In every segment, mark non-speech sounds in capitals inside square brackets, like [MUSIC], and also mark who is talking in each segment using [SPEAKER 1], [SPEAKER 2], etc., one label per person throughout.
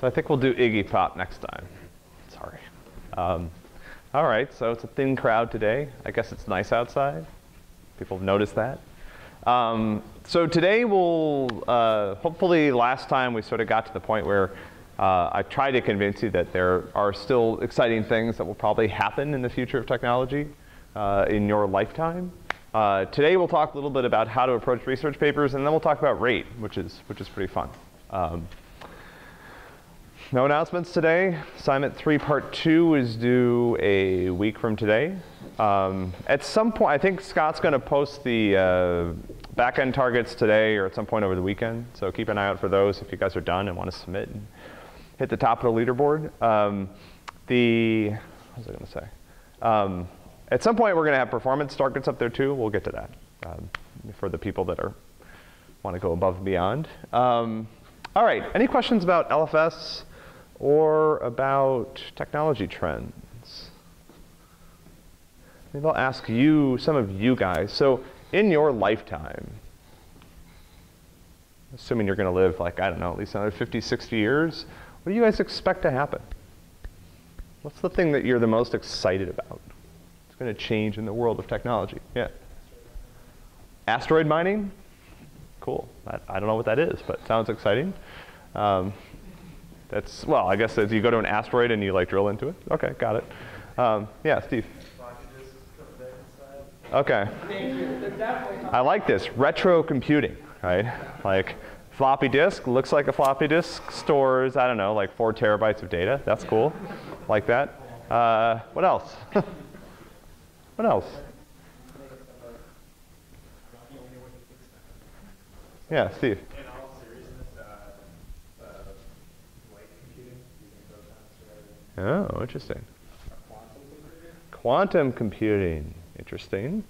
[SPEAKER 1] So I think we'll do Iggy Pop next time. Sorry. Um, all right, so it's a thin crowd today. I guess it's nice outside. People have noticed that. Um, so today we'll, uh, hopefully last time we sort of got to the point where uh, I tried to convince you that there are still exciting things that will probably happen in the future of technology uh, in your lifetime. Uh, today we'll talk a little bit about how to approach research papers, and then we'll talk about RAID, which is, which is pretty fun. Um, no announcements today. Assignment three, part two is due a week from today. Um, at some point, I think Scott's going to post the uh, back-end targets today or at some point over the weekend. So keep an eye out for those if you guys are done and want to submit and hit the top of the leaderboard. Um, the, what was I going to say? Um, at some point, we're going to have performance targets up there too. We'll get to that um, for the people that are want to go above and beyond. Um, all right, any questions about LFS? Or about technology trends? Maybe I'll ask you, some of you guys. So, in your lifetime, assuming you're going to live like, I don't know, at least another 50, 60 years, what do you guys expect to happen? What's the thing that you're the most excited about? It's going to change in the world of technology. Yeah. Asteroid mining? Cool. I, I don't know what that is, but sounds exciting. Um, that's, well, I guess as you go to an asteroid and you like drill into it. Okay, got it. Um, yeah, Steve. Okay. I like this, retro computing, right? Like floppy disk, looks like a floppy disk, stores, I don't know, like four terabytes of data. That's cool. like that. Uh, what else? [LAUGHS] what else? Yeah, Steve. Oh, interesting. Quantum computing, interesting.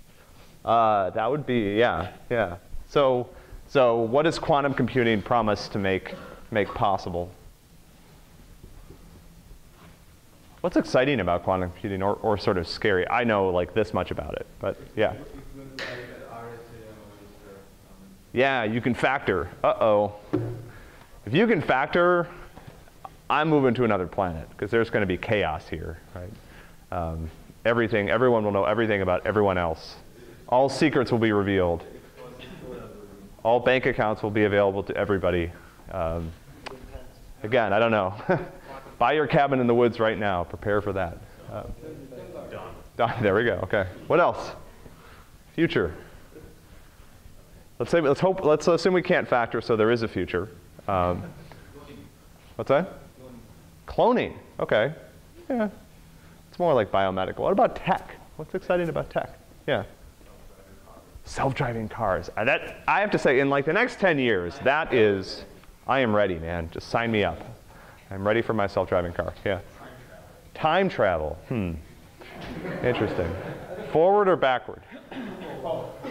[SPEAKER 1] Uh, that would be, yeah, yeah. So, so what does quantum computing promise to make, make possible? What's exciting about quantum computing or, or sort of scary? I know like this much about it, but yeah. Yeah, you can factor. Uh-oh. If you can factor, I'm moving to another planet because there's going to be chaos here, right? Um, everything, everyone will know everything about everyone else. All secrets will be revealed. All bank accounts will be available to everybody. Um, again, I don't know. [LAUGHS] Buy your cabin in the woods right now. Prepare for that. Uh, there we go. Okay. What else? Future. Let's say. Let's hope. Let's assume we can't factor, so there is a future. Um, what's that? Cloning, okay. Yeah. It's more like biomedical. What about tech? What's exciting about tech? Yeah. Self-driving cars. Uh, that, I have to say, in like the next 10 years, that is, I am ready, man. Just sign me up. I'm ready for my self-driving car. Yeah. Time travel. Hmm. Interesting. Forward or backward?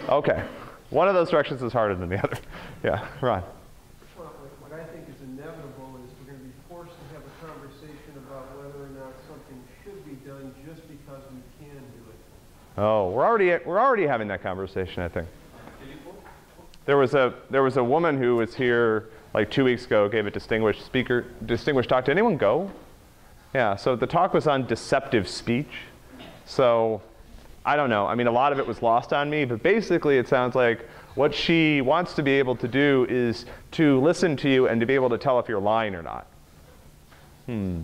[SPEAKER 1] Okay. One of those directions is harder than the other. [LAUGHS] Yeah, Ron. Oh, we're already, we're already having that conversation, I think. There was, a, there was a woman who was here like two weeks ago, gave a distinguished speaker, distinguished talk. Did anyone go? Yeah, so the talk was on deceptive speech. So I don't know. I mean, a lot of it was lost on me, but basically it sounds like what she wants to be able to do is to listen to you and to be able to tell if you're lying or not. Hmm.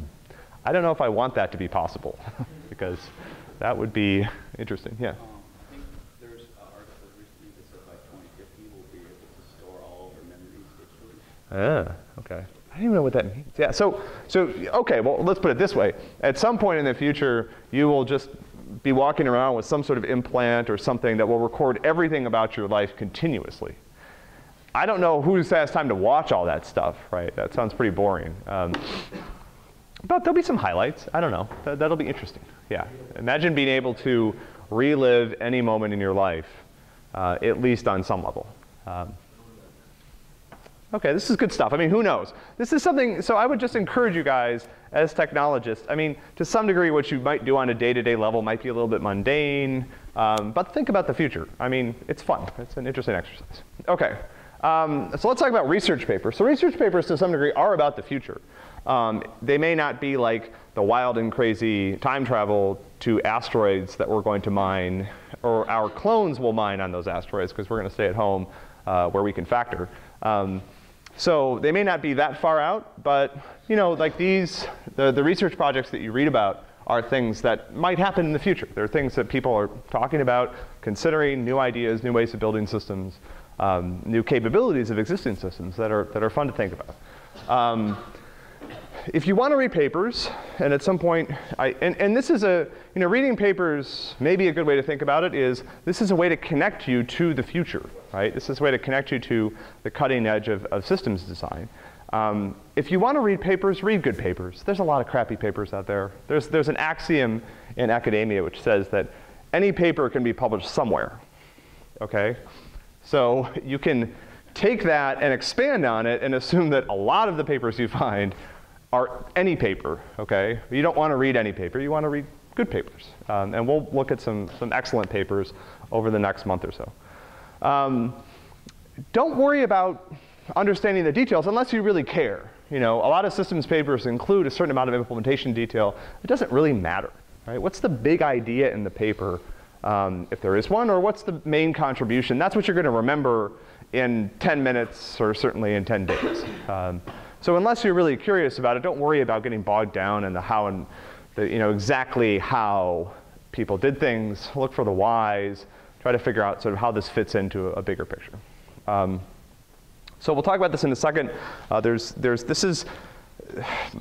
[SPEAKER 1] I don't know if I want that to be possible [LAUGHS] because that would be interesting. Yeah. Ah, okay. I don't even know what that means. Yeah, so, so, okay, well, let's put it this way. At some point in the future, you will just be walking around with some sort of implant or something that will record everything about your life continuously. I don't know who has time to watch all that stuff, right? That sounds pretty boring. Um, but there'll be some highlights. I don't know. That, that'll be interesting. Yeah. Imagine being able to relive any moment in your life, uh, at least on some level. Um, okay, this is good stuff. I mean, who knows? This is something, so I would just encourage you guys as technologists. I mean, to some degree, what you might do on a day to day level might be a little bit mundane, um, but think about the future. I mean, it's fun. It's an interesting exercise. Okay. Um, so let's talk about research papers. So research papers to some degree are about the future. Um, they may not be like the wild and crazy time travel to asteroids that we're going to mine, or our clones will mine on those asteroids because we're going to stay at home uh, where we can factor. Um, so they may not be that far out, but you know, like these, the, the research projects that you read about are things that might happen in the future. They're things that people are talking about, considering new ideas, new ways of building systems, um, new capabilities of existing systems that are, that are fun to think about. Um, if you want to read papers, and at some point, I, and, and this is a, you know, reading papers, maybe a good way to think about it is this is a way to connect you to the future, right? This is a way to connect you to the cutting edge of, of systems design. Um, if you want to read papers, read good papers. There's a lot of crappy papers out there. There's, there's an axiom in academia which says that any paper can be published somewhere, okay? So you can take that and expand on it and assume that a lot of the papers you find are any paper, okay? You don't want to read any paper, you want to read good papers. Um, and we'll look at some, some excellent papers over the next month or so. Um, don't worry about understanding the details unless you really care. You know, a lot of systems papers include a certain amount of implementation detail. It doesn't really matter, right? What's the big idea in the paper, um, if there is one, or what's the main contribution? That's what you're going to remember in 10 minutes or certainly in 10 days. So unless you're really curious about it, don't worry about getting bogged down in the how and the, you know, exactly how people did things. Look for the whys. Try to figure out sort of how this fits into a bigger picture. Um, so we'll talk about this in a second. Uh, there's, there's, this is,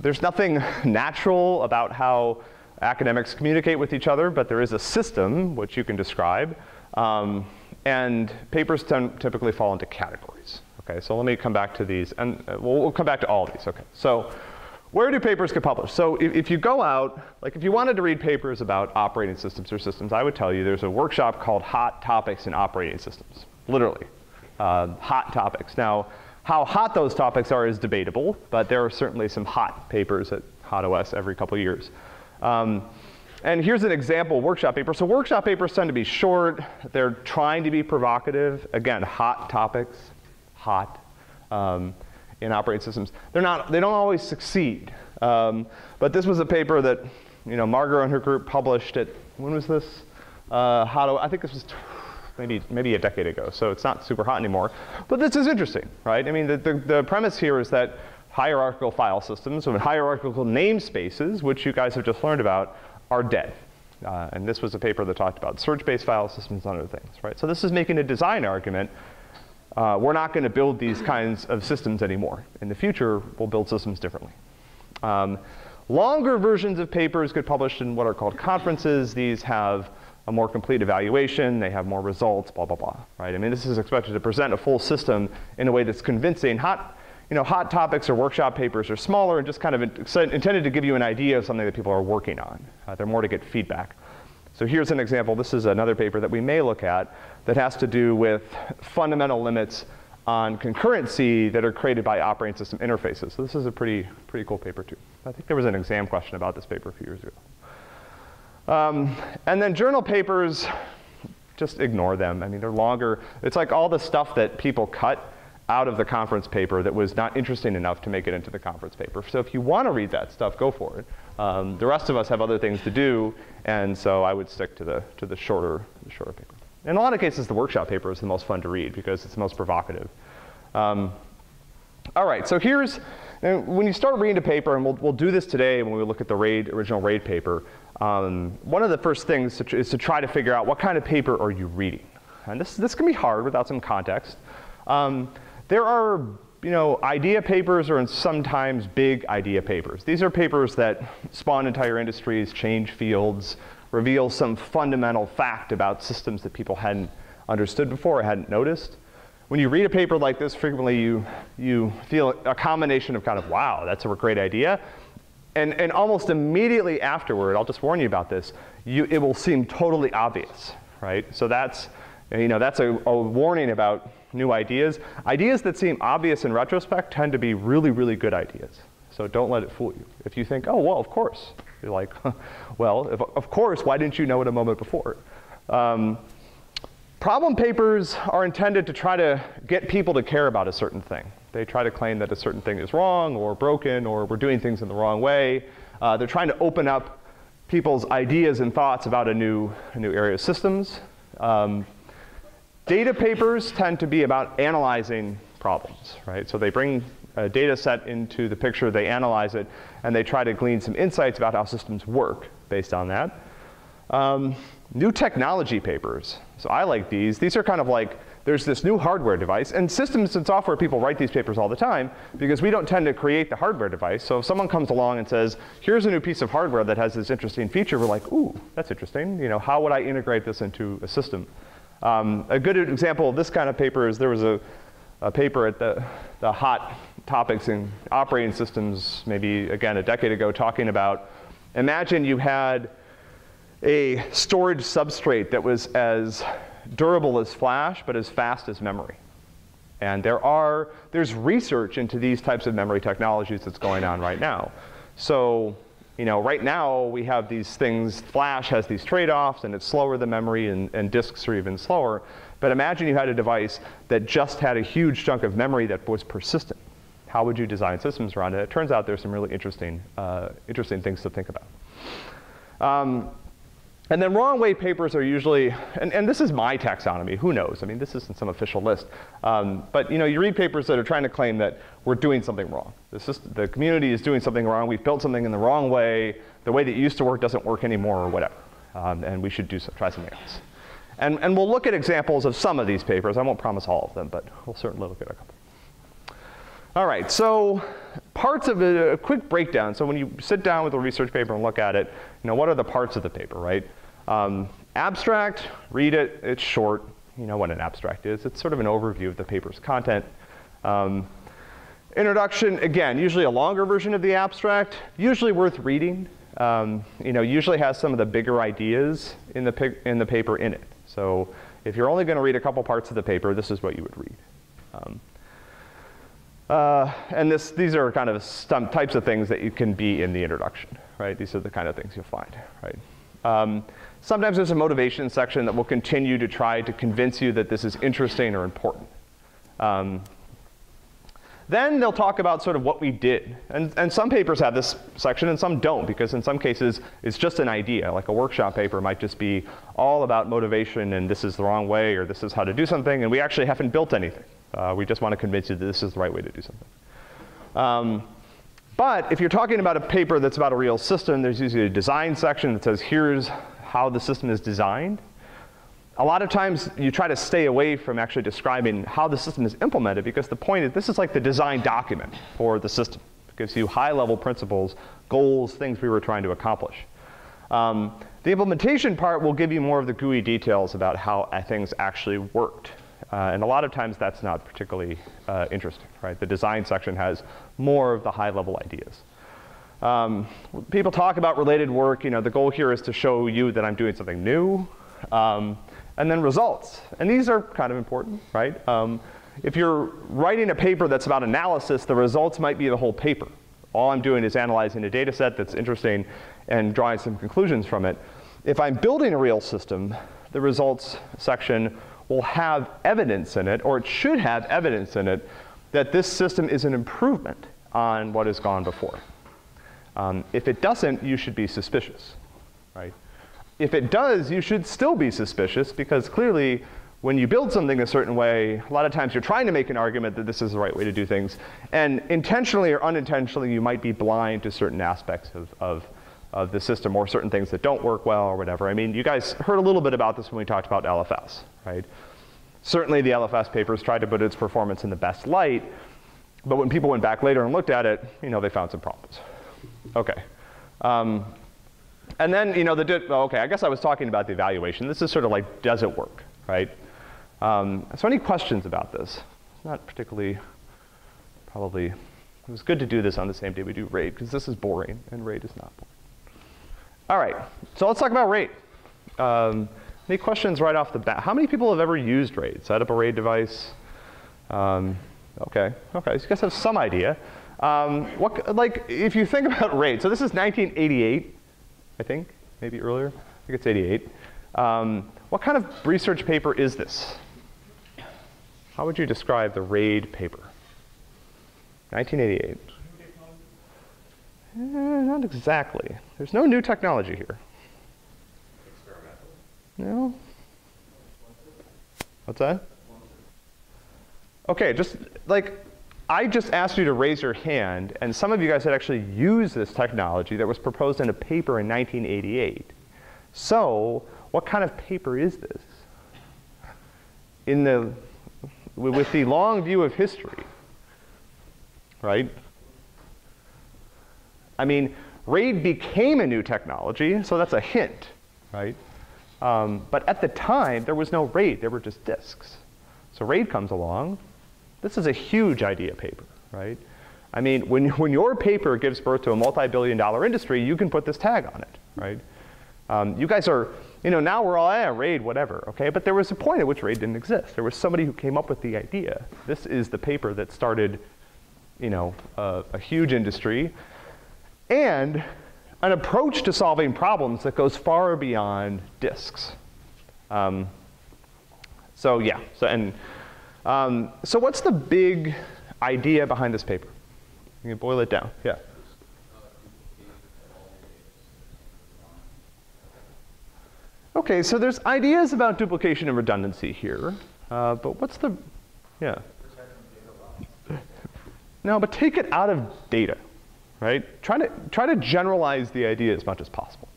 [SPEAKER 1] there's nothing natural about how academics communicate with each other, but there is a system which you can describe. Um, and papers typically fall into categories. Okay, so let me come back to these, and uh, we'll, we'll, come back to all these. Okay, so where do papers get published? So if, if, you go out, like if you wanted to read papers about operating systems or systems, I would tell you there's a workshop called Hot Topics in Operating Systems, literally, uh, hot topics. Now, how hot those topics are is debatable, but there are certainly some hot papers at Hot OS every couple years. Um, and here's an example workshop paper. So workshop papers tend to be short. They're trying to be provocative. Again, hot topics hot um, in operating systems. They're not, they don't always succeed. Um, but this was a paper that, you know, Margo and her group published it, when was this? Uh, how to, I think this was maybe, maybe a decade ago, so it's not super hot anymore. But this is interesting, right? I mean, the, the, the premise here is that hierarchical file systems and hierarchical namespaces, which you guys have just learned about, are dead. Uh, and this was a paper that talked about search-based file systems and other things, right? So this is making a design argument uh, we're not going to build these kinds of systems anymore. In the future, we'll build systems differently. Um, longer versions of papers get published in what are called conferences. These have a more complete evaluation, they have more results, blah, blah, blah, right? I mean, this is expected to present a full system in a way that's convincing. Hot, you know, hot topics or workshop papers are smaller and just kind of intended to give you an idea of something that people are working on. Uh, they're more to get feedback. So here's an example. This is another paper that we may look at that has to do with fundamental limits on concurrency that are created by operating system interfaces. So this is a pretty, pretty cool paper too. I think there was an exam question about this paper a few years ago. Um, and then journal papers, just ignore them. I mean, they're longer. It's like all the stuff that people cut out of the conference paper that was not interesting enough to make it into the conference paper. So if you want to read that stuff, go for it. Um, the rest of us have other things to do, and so I would stick to the, to the, shorter, the shorter paper. In a lot of cases, the workshop paper is the most fun to read because it's the most provocative. Um, all right, so here's, when you start reading a paper, and we'll, we'll do this today when we look at the RAID, original RAID paper, um, one of the first things to is to try to figure out what kind of paper are you reading. And this, this can be hard without some context. Um, there are you know, idea papers are sometimes big idea papers. These are papers that spawn entire industries, change fields, reveal some fundamental fact about systems that people hadn't understood before or hadn't noticed. When you read a paper like this, frequently you, you feel a combination of kind of, wow, that's a great idea. And, and almost immediately afterward, I'll just warn you about this, you, it will seem totally obvious, right? So that's, you know, that's a, a warning about new ideas. Ideas that seem obvious in retrospect tend to be really, really good ideas. So don't let it fool you. If you think, oh, well, of course. You're like, [LAUGHS] well, if, of course, why didn't you know it a moment before? Um, problem papers are intended to try to get people to care about a certain thing. They try to claim that a certain thing is wrong or broken or we're doing things in the wrong way. Uh, they're trying to open up people's ideas and thoughts about a new, a new area of systems. Um, data papers tend to be about analyzing problems, right? So they bring a data set into the picture, they analyze it, and they try to glean some insights about how systems work based on that. Um, new technology papers. So I like these. These are kind of like, there's this new hardware device, and systems and software people write these papers all the time because we don't tend to create the hardware device. So if someone comes along and says, here's a new piece of hardware that has this interesting feature, we're like, ooh, that's interesting. You know, how would I integrate this into a system? Um, a good example of this kind of paper is there was a, a paper at the, the hot topics in operating systems, maybe again a decade ago, talking about imagine you had a storage substrate that was as durable as flash, but as fast as memory. And there are, there's research into these types of memory technologies that's going on right now. So, you know, right now we have these things, flash has these trade-offs and it's slower than memory and, and disks are even slower. But imagine you had a device that just had a huge chunk of memory that was persistent. How would you design systems around it? It turns out there's some really interesting, uh, interesting things to think about. Um, and then wrong way papers are usually, and, and this is my taxonomy, who knows? I mean, this isn't some official list. Um, but you know, you read papers that are trying to claim that we're doing something wrong. The, system, the community is doing something wrong, we've built something in the wrong way, the way that it used to work doesn't work anymore or whatever. Um, and we should do so, try something else. And, and we'll look at examples of some of these papers. I won't promise all of them, but we'll certainly look at a couple. All right, so parts of a, quick breakdown. So when you sit down with a research paper and look at it, you know, what are the parts of the paper, right? Um, abstract, read it, it's short. You know what an abstract is. It's sort of an overview of the paper's content. Um, introduction, again, usually a longer version of the abstract, usually worth reading. Um, you know, usually has some of the bigger ideas in the, in the paper in it. So if you're only going to read a couple parts of the paper, this is what you would read. Um, uh, and this, these are kind of some types of things that you can be in the introduction, right? These are the kind of things you'll find, right? Um, sometimes there's a motivation section that will continue to try to convince you that this is interesting or important. Um, then they'll talk about sort of what we did. And, and some papers have this section and some don't, because in some cases it's just an idea. Like a workshop paper might just be all about motivation and this is the wrong way or this is how to do something, and we actually haven't built anything. Uh, we just want to convince you that this is the right way to do something. Um, but if you're talking about a paper that's about a real system, there's usually a design section that says, here's how the system is designed. A lot of times you try to stay away from actually describing how the system is implemented because the point is this is like the design document for the system. It gives you high level principles, goals, things we were trying to accomplish. Um, the implementation part will give you more of the GUI details about how things actually worked. Uh, and a lot of times that's not particularly uh, interesting, right? The design section has more of the high level ideas. Um, people talk about related work, you know, the goal here is to show you that I'm doing something new. Um, and then results. And these are kind of important, right? Um, if you're writing a paper that's about analysis, the results might be the whole paper. All I'm doing is analyzing a data set that's interesting and drawing some conclusions from it. If I'm building a real system, the results section will have evidence in it, or it should have evidence in it, that this system is an improvement on what has gone before. Um, if it doesn't, you should be suspicious, right? If it does, you should still be suspicious because clearly when you build something a certain way, a lot of times you're trying to make an argument that this is the right way to do things. And intentionally or unintentionally, you might be blind to certain aspects of, of, of the system or certain things that don't work well or whatever. I mean, you guys heard a little bit about this when we talked about LFS, right? Certainly the LFS papers tried to put its performance in the best light, but when people went back later and looked at it, you know, they found some problems. Okay. Um, and then, you know, the, okay, I guess I was talking about the evaluation. This is sort of like, does it work, right? Um, so any questions about this? Not particularly, probably, it was good to do this on the same day we do RAID, because this is boring, and RAID is not boring. All right, so let's talk about RAID. Um, any questions right off the bat? How many people have ever used RAID? Set up a RAID device? Um, okay, okay, so you guys have some idea. Um, what, like, if you think about [LAUGHS] RAID, so this is 1988, I think, maybe earlier. I think it's 88. Um, what kind of research paper is this? How would you describe the RAID paper? 1988. Eh, not exactly. There's no new technology here.
[SPEAKER 2] Experimental.
[SPEAKER 1] No? What's that? Okay, just like I just asked you to raise your hand, and some of you guys had actually used this technology that was proposed in a paper in 1988. So, what kind of paper is this? In the, with the long view of history, right? I mean, RAID became a new technology, so that's a hint, right? Um, but at the time, there was no RAID, there were just disks. So RAID comes along. This is a huge idea paper, right? I mean, when, [LAUGHS] when your paper gives birth to a multi-billion dollar industry, you can put this tag on it, right? Um, you guys are, you know, now we're all, eh, RAID, whatever, okay? But there was a point at which RAID didn't exist. There was somebody who came up with the idea. This is the paper that started, you know, a, a huge industry and an approach to solving problems that goes far beyond disks. Um, so yeah, so and um, so what's the big idea behind this paper? You can boil it down. Yeah. Okay, so there's ideas about duplication and redundancy here, uh, but what's the, yeah. No, but take it out of data right? Try to, try to generalize the idea as much as possible.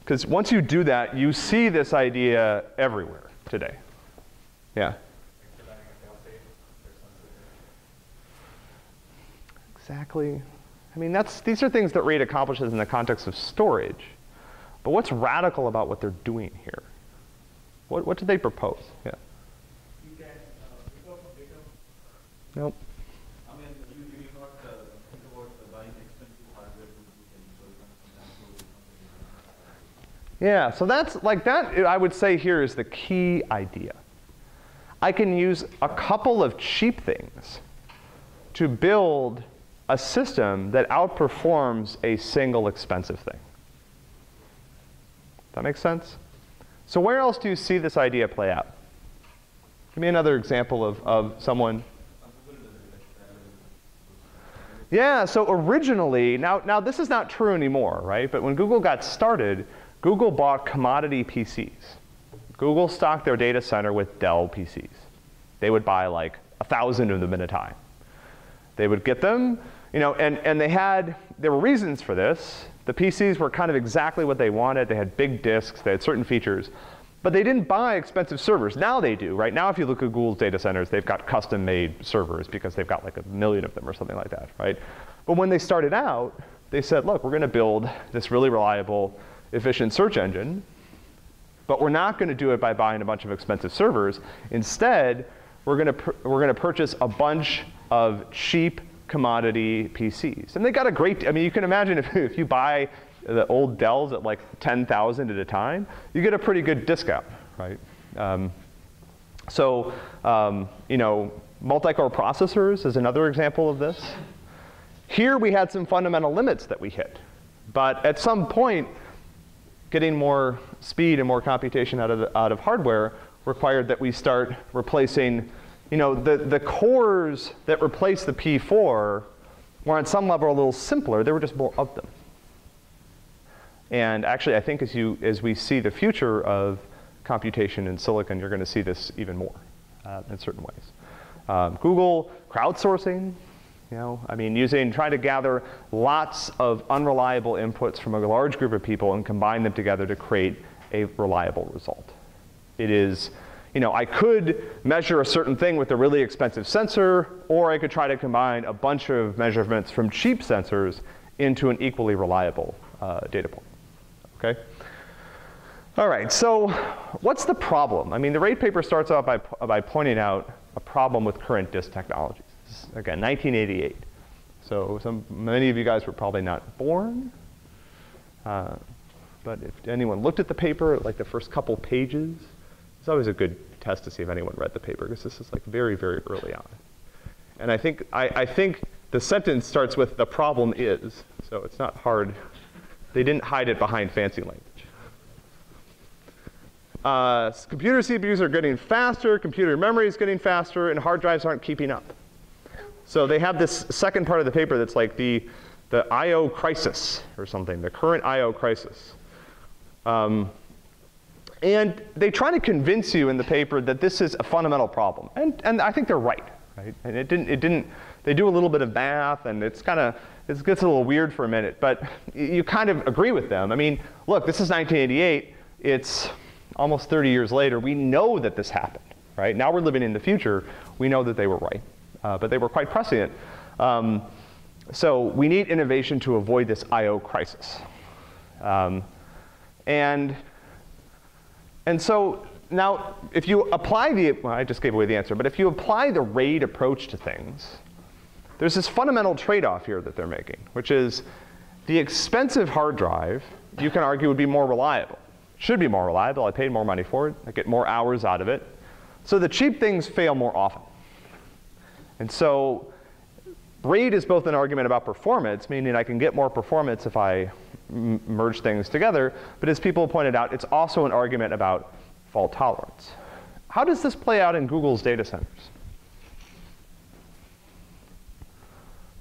[SPEAKER 1] Because once you do that, you see this idea everywhere today. Yeah? Exactly. I mean, that's, these are things that RAID accomplishes in the context of storage. But what's radical about what they're doing here? What, what did they propose? Yeah.
[SPEAKER 3] You can uh, pick up data.
[SPEAKER 1] Nope.
[SPEAKER 3] I mean, you, you not uh, think about uh, buying expensive hardware to do. So you
[SPEAKER 1] Yeah, so that's like that, I would say here is the key idea. I can use a couple of cheap things to build a system that outperforms a single expensive thing. That makes sense? So where else do you see this idea play out? Give me another example of, of someone. Yeah, so originally, now, now this is not true anymore, right? But when Google got started, Google bought commodity PCs. Google stocked their data center with Dell PCs. They would buy like a thousand of them at a time. They would get them, you know, and, and they had, there were reasons for this. The PCs were kind of exactly what they wanted. They had big disks, they had certain features, but they didn't buy expensive servers. Now they do, right? Now if you look at Google's data centers, they've got custom made servers because they've got like a million of them or something like that, right? But when they started out, they said, look, we're gonna build this really reliable, efficient search engine, but we're not gonna do it by buying a bunch of expensive servers. Instead, we're gonna, we're gonna purchase a bunch of cheap commodity PCs. And they got a great, I mean, you can imagine if, [LAUGHS] if you buy the old Dells at like 10,000 at a time, you get a pretty good discount, right? Um, so, um, you know, multi-core processors is another example of this. Here we had some fundamental limits that we hit. But at some point, getting more speed and more computation out of, the, out of hardware required that we start replacing, you know, the, the cores that replaced the P4 were on some level a little simpler. There were just more of them. And actually, I think as, you, as we see the future of computation in silicon, you're going to see this even more uh, in certain ways. Um, Google crowdsourcing, you know, I mean, using, trying to gather lots of unreliable inputs from a large group of people and combine them together to create a reliable result. It is, you know, I could measure a certain thing with a really expensive sensor, or I could try to combine a bunch of measurements from cheap sensors into an equally reliable uh, data point. Okay? All right, so what's the problem? I mean, the RAID paper starts out by, by pointing out a problem with current disk technologies. This is, again, 1988. So some, many of you guys were probably not born. Uh, but if anyone looked at the paper, like the first couple pages, it's always a good test to see if anyone read the paper, because this is like very, very early on. And I think, I, I think the sentence starts with the problem is, so it's not hard. They didn't hide it behind fancy language. uh, computer CPUs are getting faster, computer memory is getting faster, and hard drives aren't keeping up. So they have this second part of the paper that's like the, the I.O. crisis or something, the current I.O. crisis. Um, and they try to convince you in the paper that this is a fundamental problem. And, and I think they're right, right? And it didn't, it didn't, they do a little bit of math and it's kind of, it gets a little weird for a minute, but you kind of agree with them. I mean, look, this is 1988. It's almost 30 years later. We know that this happened, right? Now we're living in the future. We know that they were right, uh, but they were quite prescient. Um, so we need innovation to avoid this I/O crisis. Um, and and so now, if you apply the, well, I just gave away the answer, but if you apply the RAID approach to things, there's this fundamental trade-off here that they're making, which is the expensive hard drive, you can argue would be more reliable. Should be more reliable, I paid more money for it, I get more hours out of it. So the cheap things fail more often. And so RAID is both an argument about performance, meaning I can get more performance if I merge things together, but as people pointed out, it's also an argument about fault tolerance. How does this play out in Google's data centers?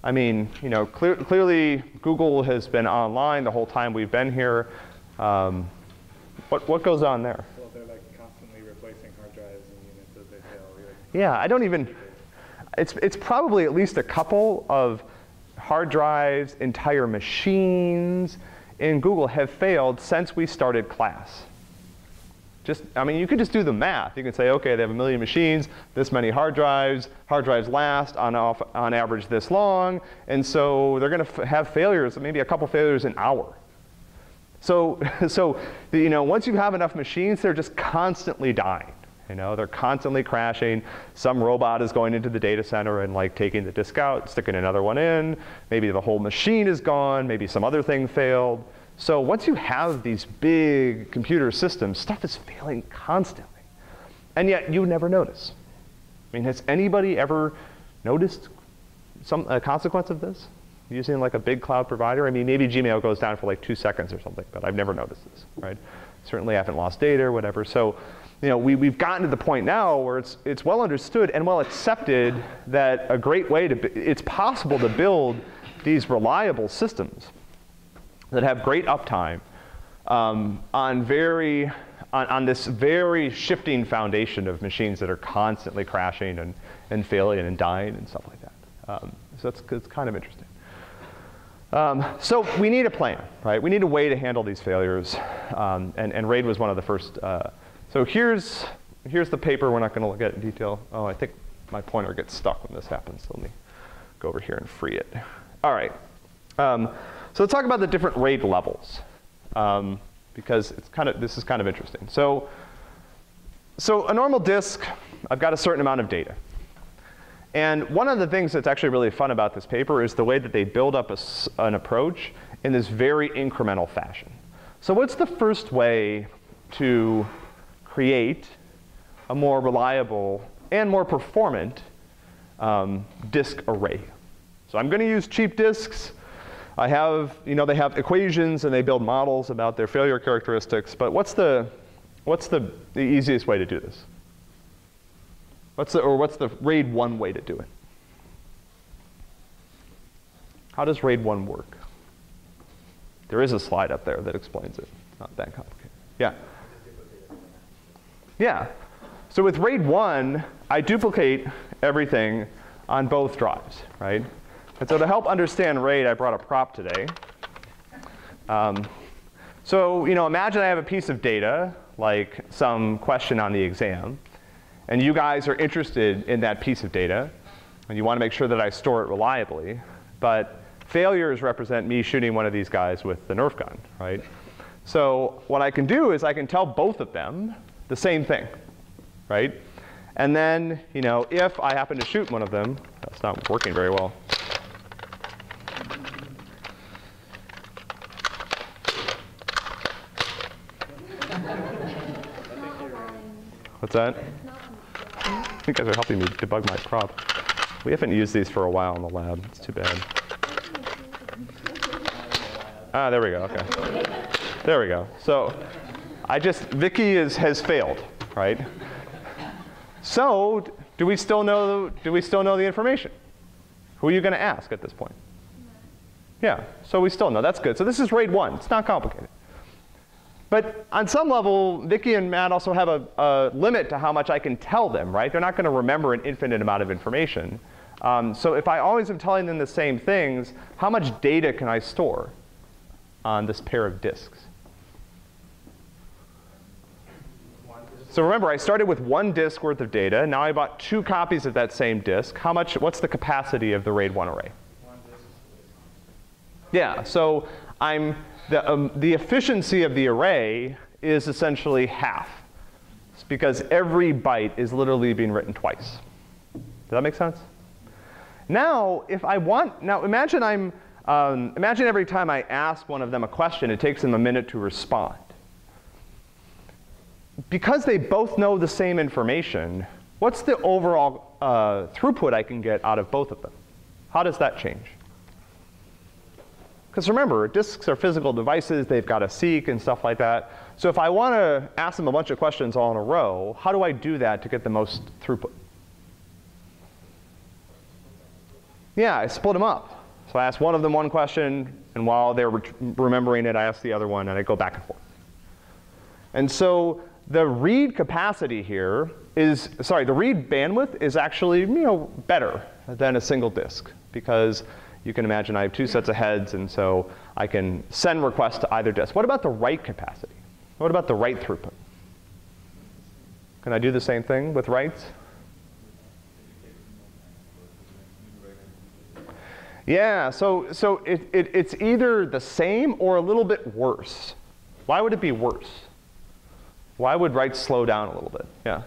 [SPEAKER 1] I mean, you know, clear, clearly Google has been online the whole time we've been here. Um, what, what goes on there?
[SPEAKER 2] Well, they're like constantly replacing hard drives and units as they fail. Like,
[SPEAKER 1] Yeah, I don't even, it's, it's probably at least a couple of hard drives, entire machines in Google have failed since we started class. Just, I mean, you could just do the math. You can say, okay, they have a million machines, this many hard drives, hard drives last on, off, on average this long, and so they're going to have failures, maybe a couple failures an hour. So, [LAUGHS] so, you know, once you have enough machines, they're just constantly dying. You know, they're constantly crashing. Some robot is going into the data center and like taking the disk out, sticking another one in. Maybe the whole machine is gone. Maybe some other thing failed. So once you have these big computer systems, stuff is failing constantly. And yet you never notice. I mean, has anybody ever noticed some a consequence of this? Using like a big cloud provider? I mean, maybe Gmail goes down for like two seconds or something, but I've never noticed this, right? Certainly haven't lost data or whatever. So, you know, we, we've gotten to the point now where it's, it's well understood and well accepted that a great way to, it's possible to build these reliable systems that have great uptime um, on very on, on, this very shifting foundation of machines that are constantly crashing and, and failing and dying and stuff like that. Um, so that's, it's kind of interesting. Um, so we need a plan, right? We need a way to handle these failures, um, and, and RAID was one of the first. Uh, so here's here's the paper. We're not going to look at in detail. Oh, I think my pointer gets stuck when this happens. So let me go over here and free it. All right. Um, so let's talk about the different RAID levels, um, because it's kind of this is kind of interesting. So, so a normal disk, I've got a certain amount of data. And one of the things that's actually really fun about this paper is the way that they build up a, an approach in this very incremental fashion. So what's the first way to create a more reliable and more performant um, disk array? So I'm going to use cheap disks. I have, you know, they have equations and they build models about their failure characteristics, but what's the, what's the, the easiest way to do this? What's the, or what's the RAID 1 way to do it? How does RAID 1 work? There is a slide up there that explains it. Not that complicated. Yeah. Yeah. So with RAID 1, I duplicate everything on both drives, right? And so to help understand RAID, I brought a prop today. Um, so, you know, imagine I have a piece of data, like some question on the exam, and you guys are interested in that piece of data, and you want to make sure that I store it reliably, but failures represent me shooting one of these guys with the Nerf gun, right? So what I can do is I can tell both of them the same thing, right? And then, you know, if I happen to shoot one of them, that's not working very well. What's that? You [LAUGHS] guys are helping me debug my prop. We haven't used these for a while in the lab. It's too bad. Ah, there we go. Okay. There we go. So I just, Vicky is, has failed, right? So, do we still know, do we still know the information? Who are you going to ask at this point? Yeah, so we still know. That's good. So this is RAID 1. It's not complicated. But on some level, Vicky and Matt also have a, a limit to how much I can tell them, right? They're not going to remember an infinite amount of information. Um, so if I always am telling them the same things, how much data can I store on this pair of disks? So remember, I started with one disk worth of data. Now I bought two copies of that same disk. How much, what's the capacity of the RAID 1 array? Yeah, so I'm, the, um, the efficiency of the array is essentially half. It's because every byte is literally being written twice. Does that make sense? Now, if I want, now imagine I'm, um, imagine every time I ask one of them a question, it takes them a minute to respond because they both know the same information, what's the overall uh, throughput I can get out of both of them? How does that change? Because remember, disks are physical devices, they've got a seek and stuff like that. So if I want to ask them a bunch of questions all in a row, how do I do that to get the most throughput? Yeah, I split them up. So I ask one of them one question, and while they're re remembering it, I ask the other one, and I go back and forth. And so the read capacity here is, sorry, the read bandwidth is actually, you know, better than a single disk because you can imagine I have two sets of heads and so I can send requests to either disk. What about the write capacity? What about the write throughput? Can I do the same thing with writes? Yeah, so, so it, it, it's either the same or a little bit worse. Why would it be worse? Why would writes slow down a little bit? Yeah.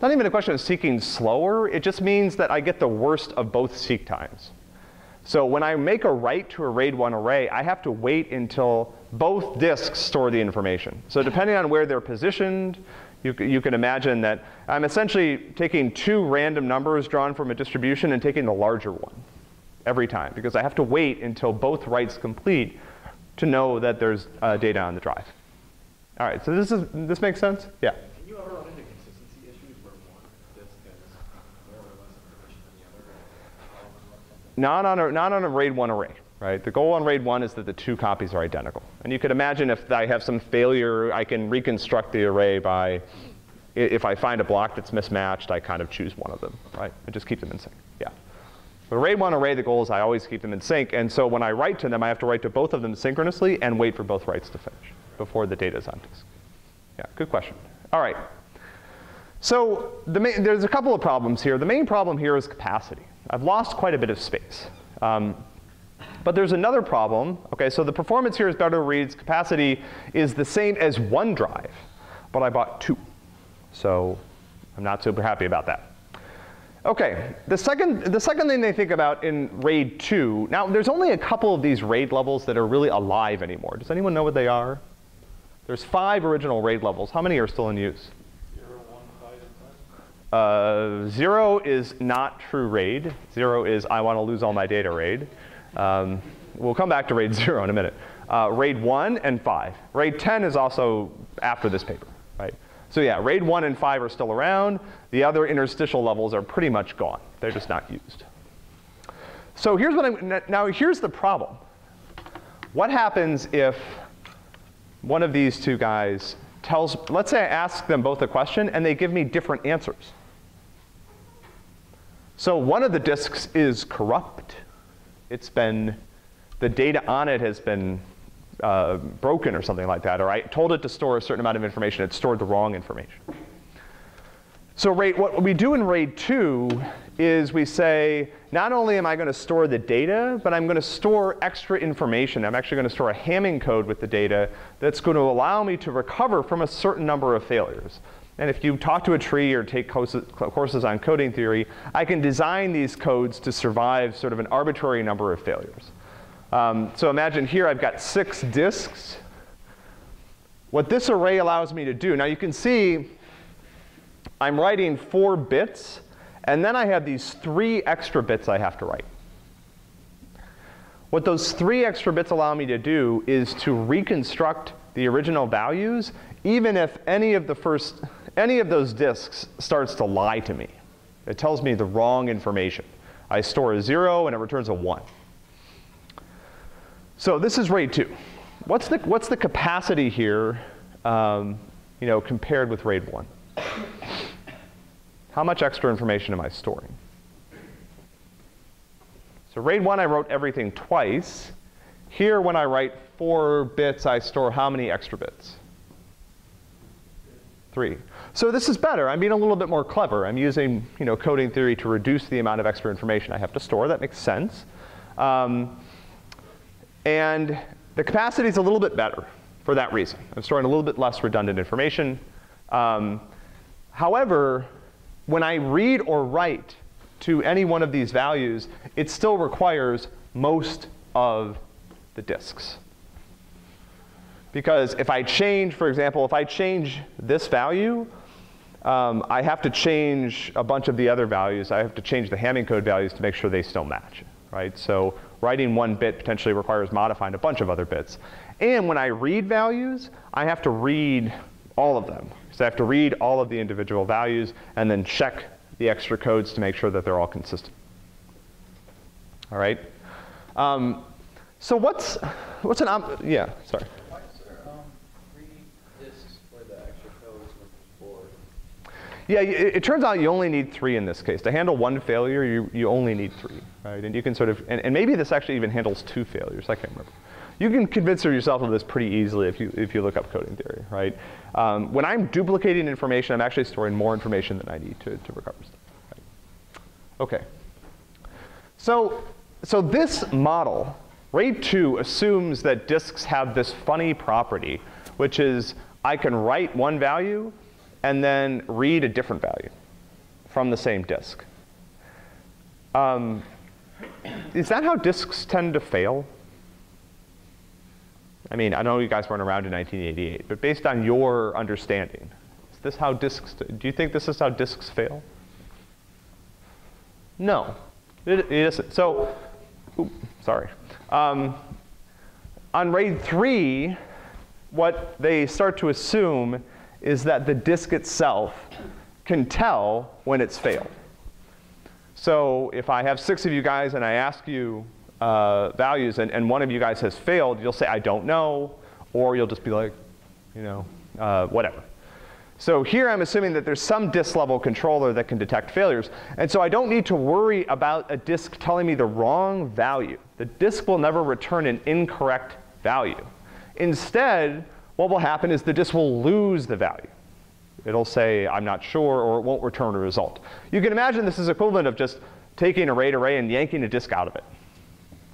[SPEAKER 1] Not even a question of seeking slower. It just means that I get the worst of both seek times. So when I make a write to a RAID 1 array, I have to wait until both disks store the information. So depending on where they're positioned, you, you can imagine that I'm essentially taking two random numbers drawn from a distribution and taking the larger one every time because I have to wait until both writes complete to know that there's uh, data on the drive. All right, so this is this makes sense? Yeah.
[SPEAKER 3] Can you ever run into consistency issues where one disk has more or less information than the other?
[SPEAKER 1] Not on a not on a RAID 1 array, right? The goal on RAID 1 is that the two copies are identical. And you could imagine if I have some failure, I can reconstruct the array by if I find a block that's mismatched, I kind of choose one of them, right? I just keep them in sync. Yeah. But RAID 1 array, the goal is I always keep them in sync. And so when I write to them, I have to write to both of them synchronously and wait for both writes to finish before the data is on disk. Yeah, good question. All right. So the there's a couple of problems here. The main problem here is capacity. I've lost quite a bit of space. Um, but there's another problem. Okay, so the performance here is better reads. Capacity is the same as one drive, but I bought two. So I'm not super happy about that. Okay, the second, the second thing they think about in RAID 2, now there's only a couple of these RAID levels that are really alive anymore. Does anyone know what they are? There's five original RAID levels. How many are still in use?
[SPEAKER 3] Zero, one, five, and
[SPEAKER 1] Uh, zero is not true RAID. Zero is I want to lose all my data RAID. Um, we'll come back to RAID [LAUGHS] 0 in a minute. Uh, RAID 1 and 5. RAID 10 is also after this paper, right? So yeah, RAID 1 and 5 are still around. The other interstitial levels are pretty much gone. They're just not used. So here's what I'm, now here's the problem. What happens if one of these two guys tells, let's say I ask them both a question and they give me different answers. So one of the disks is corrupt. It's been, the data on it has been uh, broken or something like that, or I told it to store a certain amount of information, it stored the wrong information. So RAID, what we do in RAID 2 is we say, not only am I going to store the data, but I'm going to store extra information. I'm actually going to store a Hamming code with the data that's going to allow me to recover from a certain number of failures. And if you talk to Atri or take courses on coding theory, I can design these codes to survive sort of an arbitrary number of failures. Um, so imagine here I've got six disks. What this array allows me to do, now you can see I'm writing four bits, and then I have these three extra bits I have to write. what those three extra bits allow me to do is to reconstruct the original values, even if any of the first, any of those disks starts to lie to me. It tells me the wrong information. I store a zero and it returns a one. So this is RAID 2. What's the, what's the capacity here, um, you know, compared with RAID 1? How much extra information am I storing? So RAID 1, I wrote everything twice. Here, when I write four bits, I store how many extra bits? Three. So this is better. I'm being a little bit more clever. I'm using you know, coding theory to reduce the amount of extra information I have to store. That makes sense. Um, and the capacity is a little bit better for that reason. I'm storing a little bit less redundant information. Um, however, when I read or write to any one of these values, it still requires most of the disks. Because if I change, for example, if I change this value, um, I have to change a bunch of the other values. I have to change the Hamming code values to make sure they still match, right? So writing one bit potentially requires modifying a bunch of other bits. And when I read values, I have to read all of them. So I have to read all of the individual values and then check the extra codes to make sure that they're all consistent. All right? Um, so what's, what's an, yeah, sorry.
[SPEAKER 4] Why is there um, three disks for the extra codes when there's four?
[SPEAKER 1] Yeah, it, it, turns out you only need three in this case. To handle one failure, you, you only need three, right? And you can sort of, and, and maybe this actually even handles two failures, I can't remember. You can convince yourself of this pretty easily if you, if you look up coding theory, right? Um, when I'm duplicating information, I'm actually storing more information than I need to, to recover stuff. Right? Okay. So, so this model, RAID 2, assumes that disks have this funny property, which is I can write one value and then read a different value from the same disk. Um, is that how disks tend to fail? I mean, I know you guys weren't around in 1988, but based on your understanding, is this how disks, do you think this is how disks fail? No, it, it isn't. So, sorry. Um, on RAID 3, what they start to assume is that the disk itself can tell when it's failed. So if I have six of you guys and I ask you uh, values and, and one of you guys has failed, you'll say, I don't know, or you'll just be like, you know, uh, whatever. So here I'm assuming that there's some disk level controller that can detect failures. And so I don't need to worry about a disk telling me the wrong value. The disk will never return an incorrect value. Instead, what will happen is the disk will lose the value. It'll say, I'm not sure, or it won't return a result. You can imagine this is equivalent of just taking a RAID array and yanking a disk out of it.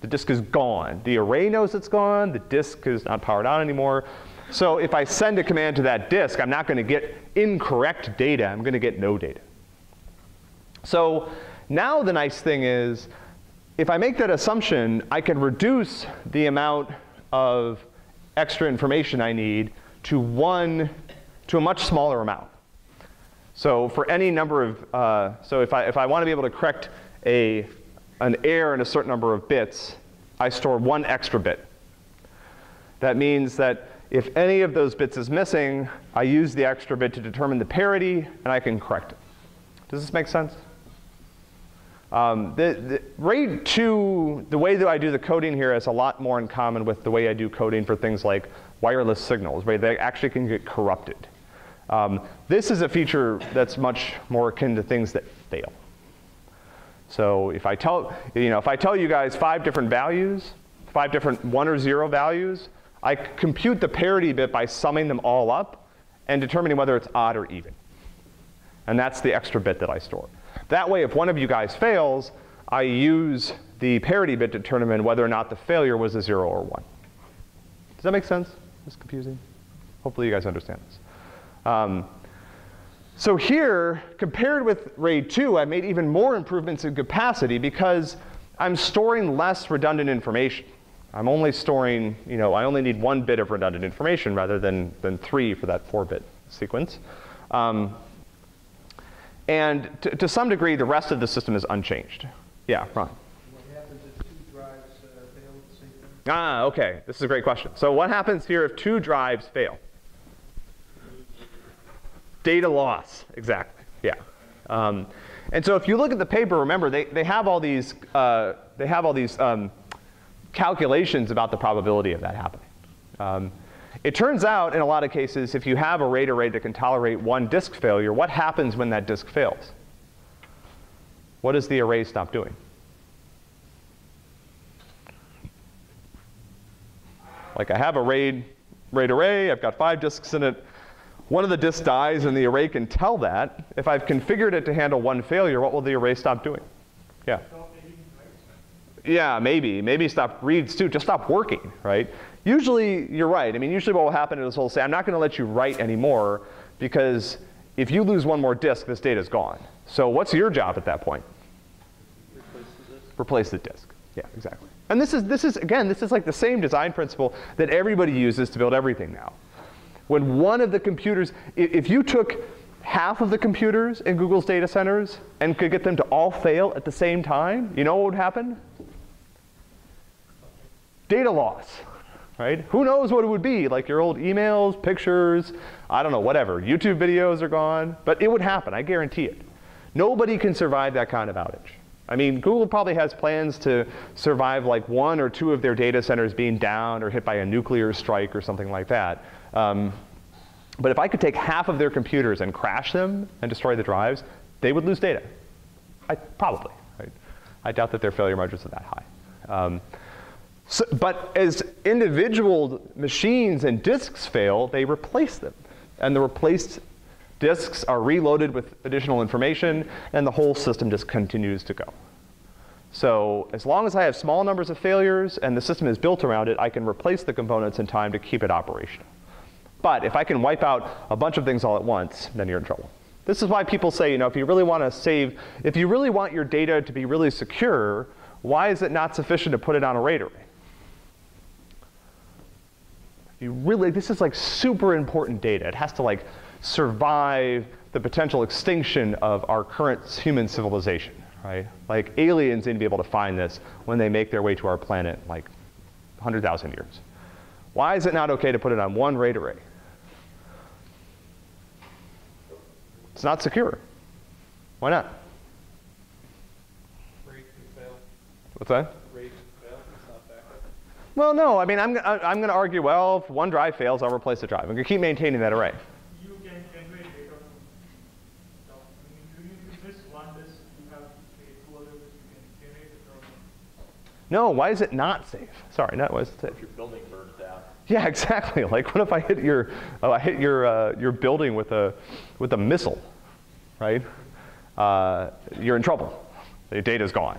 [SPEAKER 1] The disk is gone. The array knows it's gone. The disk is not powered on anymore. So if I send a command to that disk, I'm not going to get incorrect data. I'm going to get no data. So now the nice thing is, if I make that assumption, I can reduce the amount of extra information I need to one, to a much smaller amount. So for any number of, uh, so if I, if I want to be able to correct a, an error in a certain number of bits, I store one extra bit. That means that if any of those bits is missing, I use the extra bit to determine the parity, and I can correct it. Does this make sense? Um, the, the, RAID 2, the way that I do the coding here has a lot more in common with the way I do coding for things like wireless signals, where they actually can get corrupted. Um, this is a feature that's much more akin to things that fail. So if I tell, you know, if I tell you guys five different values, five different one or zero values, I compute the parity bit by summing them all up and determining whether it's odd or even. And that's the extra bit that I store. That way, if one of you guys fails, I use the parity bit to determine whether or not the failure was a zero or one. Does that make sense? Is confusing? Hopefully you guys understand this. Um, so here, compared with RAID 2, I made even more improvements in capacity because I'm storing less redundant information. I'm only storing, you know, I only need one bit of redundant information rather than, than three for that four bit sequence. Um, and to, to, some degree, the rest of the system is unchanged. Yeah, Ron.
[SPEAKER 4] What happens if two drives uh, fail at the
[SPEAKER 1] Ah, okay. This is a great question. So what happens here if two drives fail? Data loss, exactly. Yeah. Um, and so if you look at the paper, remember they, they have all these uh, they have all these um, calculations about the probability of that happening. Um, it turns out in a lot of cases, if you have a RAID array that can tolerate one disk failure, what happens when that disk fails? What does the array stop doing? Like I have a RAID, RAID array, I've got five disks in it. One of the disks dies and the array can tell that. If I've configured it to handle one failure, what will the array stop doing? Yeah. Yeah, maybe. Maybe stop reads too. Just stop working, right? Usually, you're right. I mean, usually what will happen is it'll say, I'm not going to let you write anymore because if you lose one more disk, this data is gone. So what's your job at that point?
[SPEAKER 4] Replace the disk.
[SPEAKER 1] Replace the disk. Yeah, exactly. And this is, this is, again, this is like the same design principle that everybody uses to build everything now. When one of the computers, if you took half of the computers in Google's data centers and could get them to all fail at the same time, you know what would happen? Data loss, right? Who knows what it would be? Like your old emails, pictures, I don't know, whatever. YouTube videos are gone, but it would happen, I guarantee it. Nobody can survive that kind of outage. I mean, Google probably has plans to survive like one or two of their data centers being down or hit by a nuclear strike or something like that. Um, but if I could take half of their computers and crash them and destroy the drives, they would lose data. I, probably. Right? I doubt that their failure margins are that high. Um, so, but as individual machines and disks fail, they replace them. And the replaced disks are reloaded with additional information, and the whole system just continues to go. So as long as I have small numbers of failures and the system is built around it, I can replace the components in time to keep it operational. But if I can wipe out a bunch of things all at once, then you're in trouble. This is why people say, you know, if you really want to save, if you really want your data to be really secure, why is it not sufficient to put it on a RAID array? You really, this is like super important data. It has to like survive the potential extinction of our current human civilization, right? Like aliens need to be able to find this when they make their way to our planet, like 100,000 years. Why is it not okay to put it on one RAID array? It's not secure. Why not?
[SPEAKER 4] RAID can fail.
[SPEAKER 1] What's that?
[SPEAKER 4] RAID can fail. It's not backup.
[SPEAKER 1] Well, no. I mean, I'm, I- I'm going to argue, well, if one drive fails, I'll replace the drive. I'm going to keep maintaining that array.
[SPEAKER 2] You can generate data from, so, I mean, you use this one disk, you have, two other disks, you can generate it from.
[SPEAKER 1] No, why is it not safe? Sorry, not why is it safe?
[SPEAKER 5] your building burns down.
[SPEAKER 1] Yeah, exactly. Like, what if I hit your, oh, I hit your, uh, your building with a, with a missile, right? Uh, you're in trouble. The data's gone.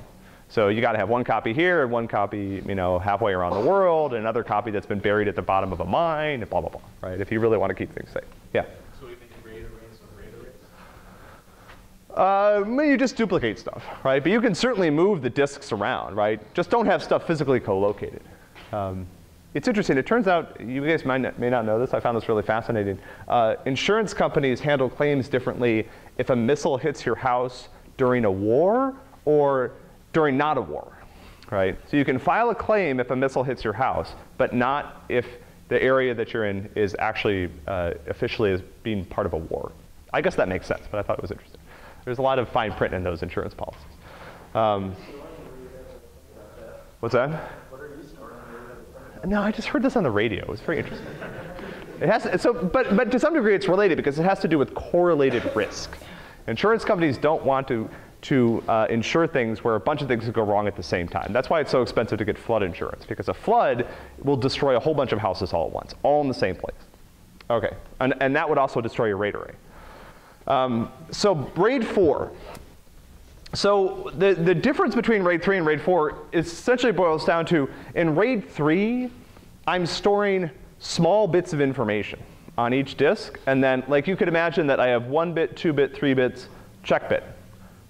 [SPEAKER 1] So you got to have one copy here, and one copy, you know, halfway around the world, and another copy that's been buried at the bottom of a mine, blah blah blah. Right? If you really want to keep things safe. Yeah.
[SPEAKER 3] So even RAID arrays or RAID arrays?
[SPEAKER 1] Uh, you just duplicate stuff, right? But you can certainly move the disks around, right? Just don't have stuff physically co-located. Um, it's interesting. It turns out, you guys might not, may not know this. I found this really fascinating. Uh, insurance companies handle claims differently if a missile hits your house during a war or during not a war, right? So you can file a claim if a missile hits your house, but not if the area that you're in is actually uh, officially as being part of a war. I guess that makes sense, but I thought it was interesting. There's a lot of fine print in those insurance policies. Um, what's that? No, I just heard this on the radio. It was very interesting. It has to, so, but, but to some degree it's related because it has to do with correlated risk. Insurance companies don't want to, to uh, insure things where a bunch of things could go wrong at the same time. That's why it's so expensive to get flood insurance because a flood will destroy a whole bunch of houses all at once, all in the same place. Okay, and, and that would also destroy your RAID array. Um, so RAID 4. So the, the difference between RAID 3 and RAID 4 essentially boils down to in RAID 3, I'm storing small bits of information on each disk. And then, like you could imagine that I have one bit, two bit, three bits, check bit,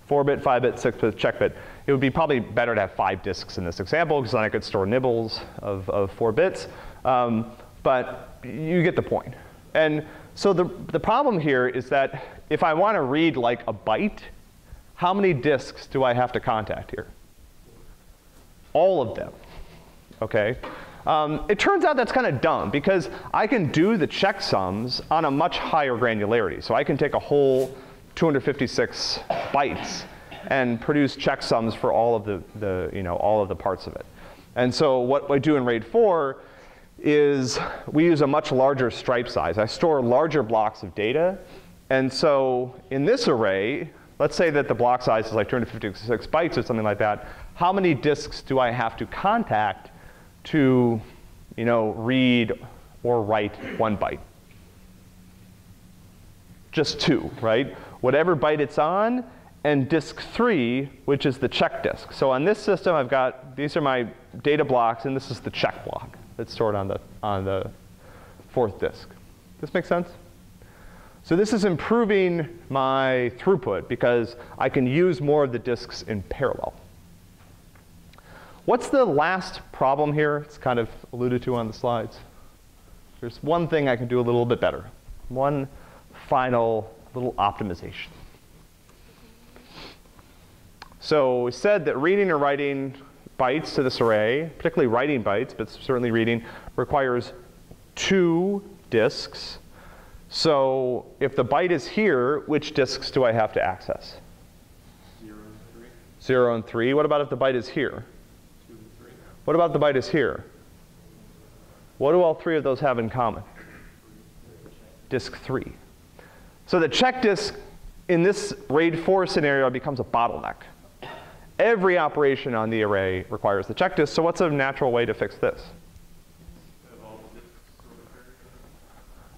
[SPEAKER 1] four bit, five bit, six bit, check bit. It would be probably better to have five disks in this example because then I could store nibbles of, of four bits. Um, but you get the point. And so the, the problem here is that if I want to read like a byte, how many disks do I have to contact here? All of them, okay? Um, it turns out that's kind of dumb because I can do the checksums on a much higher granularity. So I can take a whole 256 bytes and produce checksums for all of the, the, you know, all of the parts of it. And so what I do in RAID 4 is we use a much larger stripe size. I store larger blocks of data. And so in this array, let's say that the block size is like 256 bytes or something like that. How many disks do I have to contact to you know, read or write one byte? Just two, right? Whatever byte it's on, and disk three, which is the check disk. So on this system, I've got, these are my data blocks, and this is the check block that's stored on the, on the fourth disk. This makes sense? So this is improving my throughput because I can use more of the disks in parallel. What's the last problem here? It's kind of alluded to on the slides. There's one thing I can do a little bit better. One final little optimization. So we said that reading or writing bytes to this array, particularly writing bytes, but certainly reading, requires two disks. So if the byte is here, which disks do I have to access?
[SPEAKER 3] Zero and three,
[SPEAKER 1] Zero and three. What about if the byte is here?
[SPEAKER 3] two and three.
[SPEAKER 1] What about the byte is here? What do all three of those have in common? Disk 3. So the check disk in this RAID 4 scenario becomes a bottleneck. Every operation on the array requires the check disk, so what's a natural way to fix this?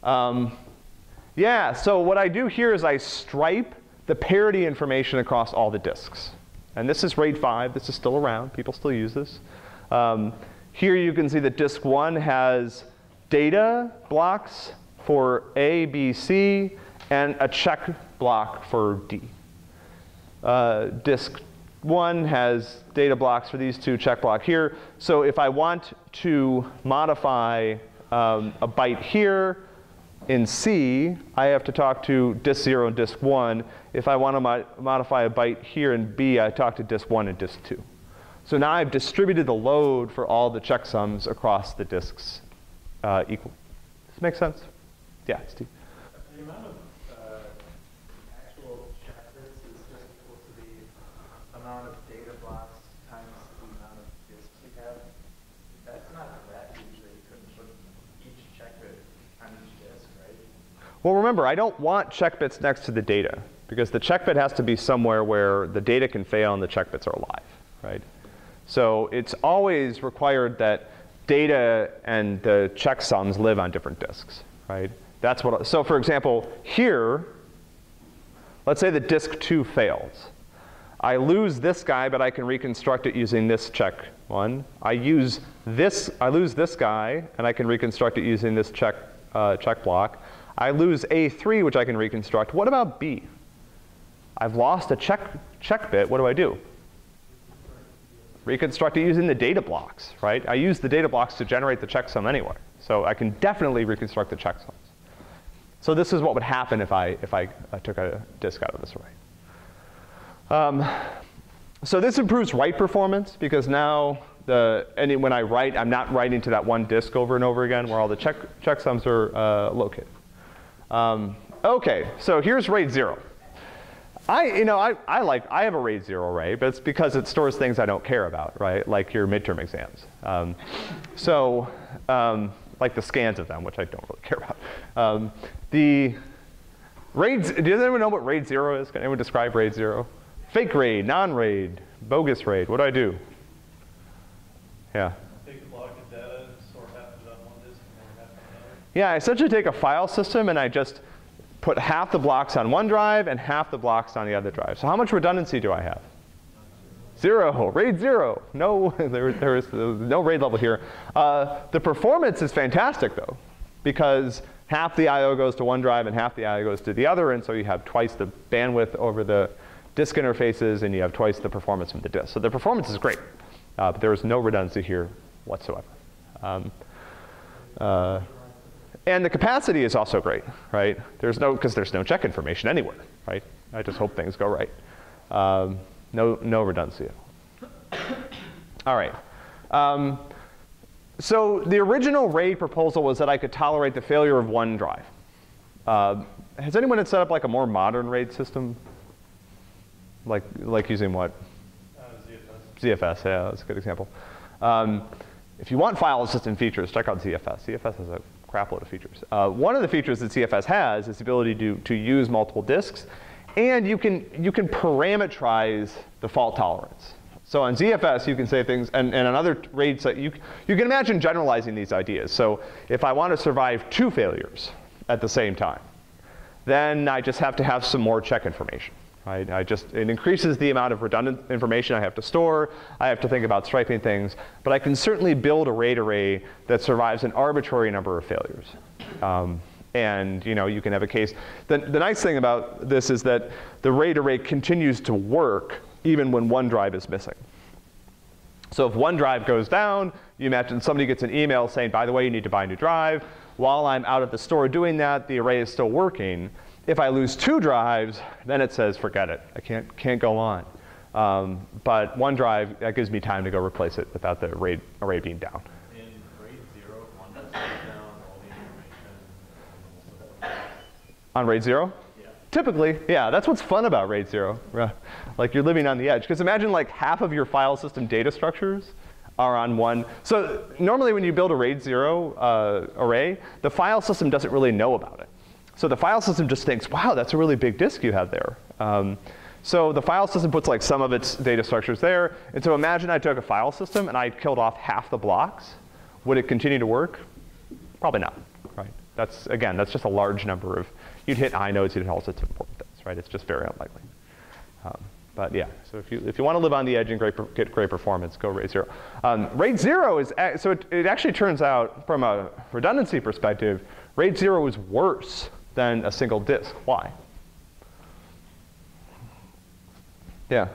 [SPEAKER 1] Um, yeah, so what I do here is I stripe the parity information across all the disks. And this is RAID 5. This is still around. People still use this. Um, here you can see that disk 1 has data blocks for A, B, C, and a check block for D. Uh, disk 1 has data blocks for these two, check block here. So if I want to modify um, a byte here, in C, I have to talk to disk 0 and disk 1. If I want to mo modify a byte here in B, I talk to disk 1 and disk 2. So now I've distributed the load for all the checksums across the disks uh, equally. Does this make sense? Yeah, Steve.
[SPEAKER 5] The amount of uh, actual check bits is just equal to the amount of data blocks times the amount of disks you have. That's not that huge that you couldn't put each check bit on each disk, right?
[SPEAKER 1] Well, remember, I don't want check bits next to the data because the check bit has to be somewhere where the data can fail and the check bits are alive, right? So it's always required that data and the checksums live on different disks, right? That's what, so for example, here, let's say the disk two fails. I lose this guy, but I can reconstruct it using this check one. I use this, I lose this guy, and I can reconstruct it using this check, uh, check block. I lose A3, which I can reconstruct. What about B? I've lost a check, check bit. What do I do? Reconstruct it using the data blocks, right? I use the data blocks to generate the checksum anyway. So I can definitely reconstruct the checksums. So this is what would happen if I, if I, took a disk out of this array. Um, so this improves write performance because now the, when I write, I'm not writing to that one disk over and over again where all the check, checksums are uh, located. Um, okay, so here's RAID 0. I, you know, I, I like, I have a RAID 0 array, but it's because it stores things I don't care about, right? Like your midterm exams. Um, so, um, like the scans of them, which I don't really [LAUGHS] care about. Um, the RAID, does anyone know what RAID 0 is? Can anyone describe RAID 0? Fake RAID, non-RAID, bogus RAID, what do I do? Yeah.
[SPEAKER 3] Take the block of data and store half of it on one disk and then half on another.
[SPEAKER 1] Yeah, I essentially take a file system and I just put half the blocks on one drive and half the blocks on the other drive. So how much redundancy do I have? Zero, RAID zero. No, [LAUGHS] there, there is no RAID level here. Uh, the performance is fantastic though, because half the I.O. goes to one drive and half the I.O. goes to the other, and so you have twice the bandwidth over the disk interfaces and you have twice the performance from the disk. So the performance is great, uh, but there is no redundancy here whatsoever. Um, uh, and the capacity is also great, right? There's no, because there's no check information anywhere, right? I just hope things go right. Um, no, no redundancy all. All right. Um, so the original RAID proposal was that I could tolerate the failure of one drive. Uh, has anyone had set up like a more modern RAID system? Like, like using what?
[SPEAKER 3] Uh, ZFS.
[SPEAKER 1] ZFS, yeah, that's a good example. Um, if you want file system features, check out ZFS. ZFS has a crap load of features. Uh, one of the features that ZFS has is the ability to, to use multiple disks, and you can, you can parameterize the fault tolerance. So on ZFS, you can say things, and, and on other RAID sites, you, you can imagine generalizing these ideas. So if I want to survive two failures at the same time, then I just have to have some more check information. Right? I just, it increases the amount of redundant information I have to store. I have to think about striping things. But I can certainly build a RAID array that survives an arbitrary number of failures. Um, and you know, you can have a case. The, the nice thing about this is that the RAID array continues to work even when one drive is missing. So if one drive goes down, you imagine somebody gets an email saying, by the way, you need to buy a new drive. While I'm out at the store doing that, the array is still working. If I lose two drives, then it says, forget it. I can't, can't go on. Um, but one drive, that gives me time to go replace it without the array, array being down.
[SPEAKER 3] In RAID zero, one does down all the information.
[SPEAKER 1] On RAID 0?
[SPEAKER 3] Yeah.
[SPEAKER 1] Typically, yeah, that's what's fun about RAID 0. Like you're living on the edge. Because imagine like half of your file system data structures are on one. So normally when you build a RAID 0 uh, array, the file system doesn't really know about it. So the file system just thinks, wow, that's a really big disk you have there. Um, so the file system puts like some of its data structures there. And so imagine I took a file system and I killed off half the blocks. Would it continue to work? Probably not, right? That's, again, that's just a large number of, you'd hit inodes, you'd hit all sorts of important things, right? It's just very unlikely. Um, but yeah, so if you, if you want to live on the edge and great, get great performance, go RAID 0. Um, RAID 0 is, so it, it actually turns out from a redundancy perspective, RAID 0 is worse than a single disk. Why? Yeah.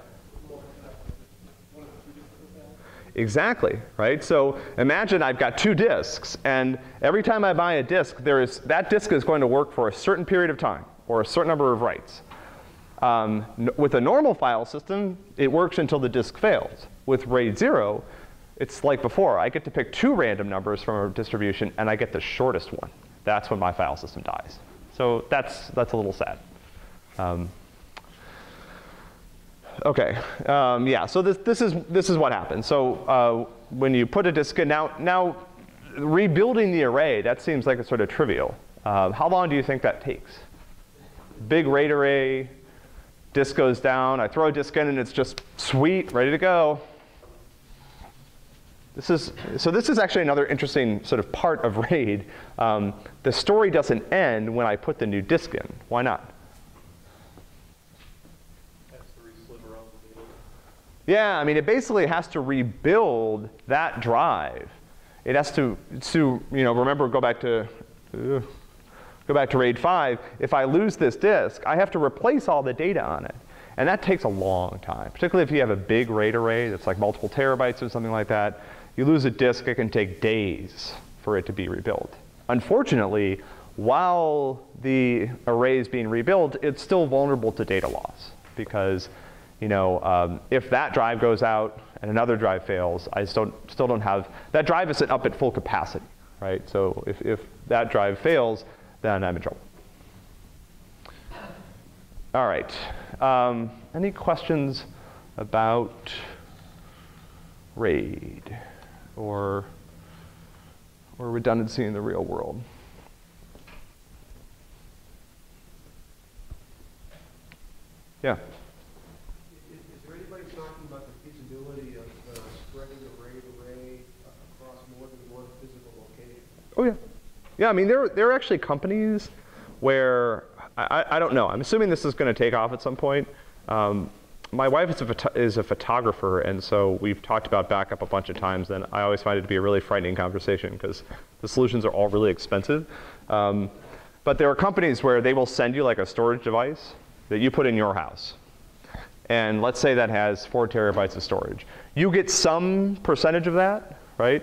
[SPEAKER 1] Exactly, right? So imagine I've got two disks, and every time I buy a disk, there is, that disk is going to work for a certain period of time, or a certain number of writes. Um, with a normal file system, it works until the disk fails. With RAID 0, it's like before. I get to pick two random numbers from a distribution, and I get the shortest one. That's when my file system dies. So that's, that's a little sad. Um, okay, um, yeah, so this, this, is, this is what happens. So uh, when you put a disk in, now, now rebuilding the array, that seems like a sort of trivial. Uh, how long do you think that takes? Big RAID array, disk goes down, I throw a disk in and it's just sweet, ready to go. This is, so this is actually another interesting sort of part of RAID. Um, the story doesn't end when I put the new disk in. Why not? Yeah, I mean, it basically has to rebuild that drive. It has to, to you know, remember, go back to, uh, go back to RAID 5. If I lose this disk, I have to replace all the data on it. And that takes a long time, particularly if you have a big RAID array that's like multiple terabytes or something like that. You lose a disk, it can take days for it to be rebuilt. Unfortunately, while the array is being rebuilt, it's still vulnerable to data loss because you know, um, if that drive goes out and another drive fails, I still, still don't have, that drive isn't up at full capacity, right? So if, if that drive fails, then I'm in trouble. All right. Um, any questions about RAID or, or redundancy in the real world? Yeah.
[SPEAKER 6] Is, is there anybody talking about the feasibility of spreading the RAID array across more than one physical location?
[SPEAKER 1] Oh yeah, yeah. I mean, there there are actually companies where I, I- I don't know. I'm assuming this is going to take off at some point. Um, my wife is a, is a photographer, and so we've talked about backup a bunch of times. And I always find it to be a really frightening conversation because the solutions are all really expensive. Um, but there are companies where they will send you like a storage device that you put in your house. And let's say that has four terabytes of storage. You get some percentage of that, right?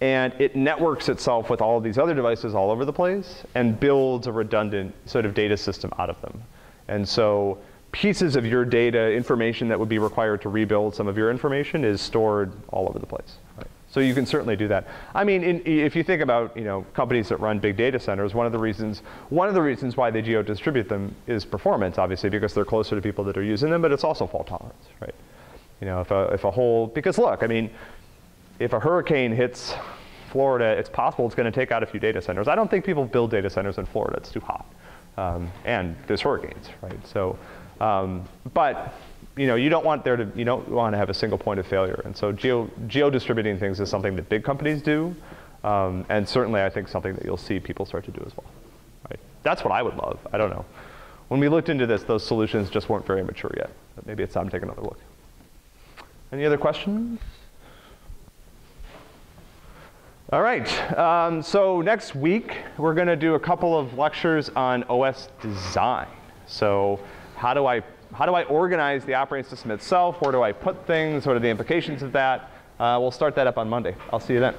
[SPEAKER 1] And it networks itself with all of these other devices all over the place and builds a redundant sort of data system out of them. And so pieces of your data, information that would be required to rebuild some of your information is stored all over the place. Right? So you can certainly do that. I mean, in, if you think about you know companies that run big data centers, one of the reasons one of the reasons why they geo distribute them is performance, obviously, because they're closer to people that are using them, but it's also fault tolerance, right? You know, if a if a whole because look, I mean, if a hurricane hits Florida, it's possible it's going to take out a few data centers. I don't think people build data centers in Florida; it's too hot, um, and there's hurricanes, right? So, um, but you know, you don't want there to, you don't want to have a single point of failure. And so geo, geo distributing things is something that big companies do. Um, and certainly I think something that you'll see people start to do as well. Right? That's what I would love. I don't know. When we looked into this, those solutions just weren't very mature yet. But maybe it's time to take another look. Any other questions? All right, um, so next week we're going to do a couple of lectures on OS design. So how do I how do I organize the operating system itself? Where do I put things? What are the implications of that? Uh, we'll start that up on Monday. I'll see you then.